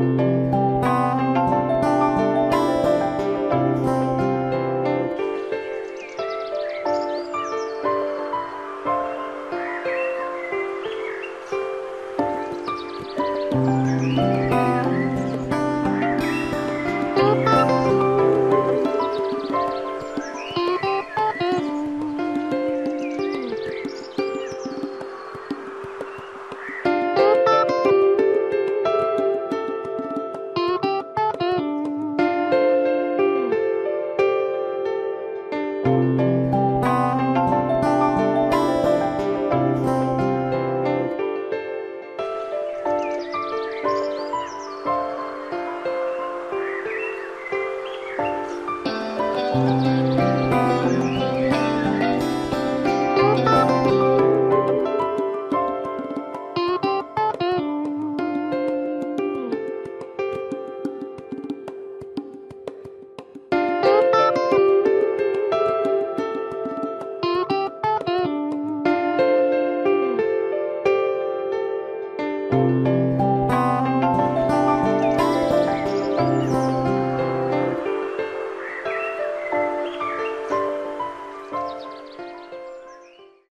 Música